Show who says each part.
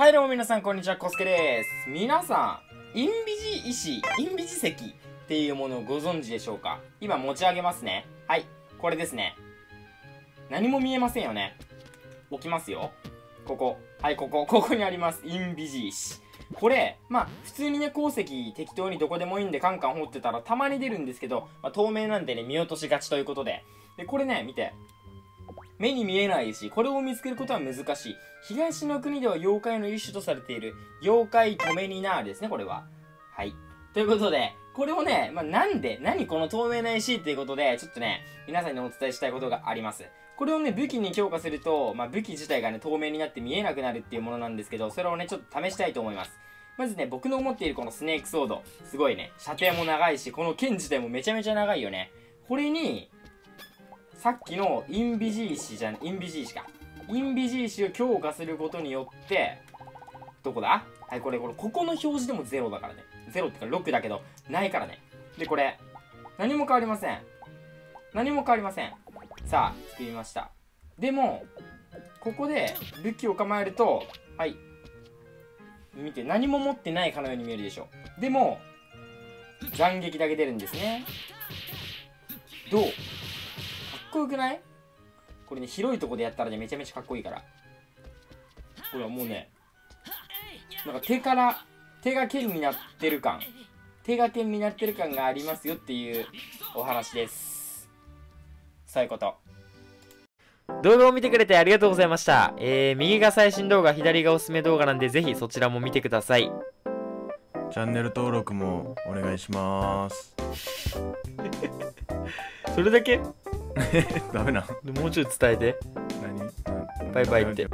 Speaker 1: はいどうも皆さんこんにちは、コスケです。皆さん、インビジ石、インビジ石っていうものをご存知でしょうか？今持ち上げますね。はい、これですね。何も見えませんよね。置きますよ。ここ。はい、ここ。ここにあります。インビジ石。これ、まあ、普通にね、鉱石適当にどこでもいいんでカンカン掘ってたらたまに出るんですけど、まあ、透明なんでね、見落としがちということで。で、これね、見て。目に見えないし、これを見つけることは難しい。東の国では妖怪の一種とされている、妖怪トメニナーですね、これは。はい。ということで、これをね、まあ、なんで、何この透明な石っていうことで、ちょっとね、皆さんにお伝えしたいことがあります。これをね、武器に強化すると、まあ、武器自体がね、透明になって見えなくなるっていうものなんですけど、それをね、ちょっと試したいと思います。まずね、僕の持っているこのスネークソード、すごいね、射程も長いし、この剣自体もめちゃめちゃ長いよね。これに、さっきのインビジー石じゃん、インビジー石か。インビジー石を強化することによって、どこだ？はい、これ、これ、ここの表示でも0だからね。0ってか6だけど、ないからね。で、これ、何も変わりません。何も変わりません。さあ、作りました。でも、ここで武器を構えると、はい。見て、何も持ってないかのように見えるでしょ。でも、斬撃だけ出るんですね。どう？こよくない？これね、広いとこでやったらね、めちゃめちゃかっこいいから。これはもうね、なんか手から、手が剣になってる感。手が剣になってる感がありますよっていうお話です。そういうこと。動画を見てくれてありがとうございました。えー、右が最新動画、左がおすすめ動画なんで、ぜひそちらも見てください。
Speaker 2: チャンネル登録もお願いします。
Speaker 1: それだけ？
Speaker 2: ダメな。
Speaker 1: もうちょい伝えて。何？バイバイって。